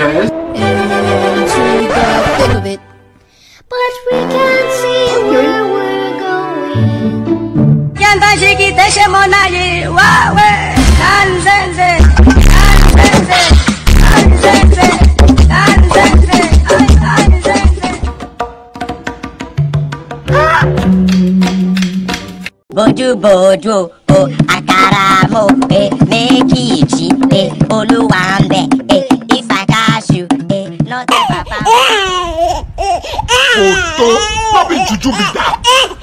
Into the thick of it. But we can't see where we're going. 연단식이 대체 못나지 와왜 단센세 단센세 단센세 단센세 단센세 photo, papa. Photo? What?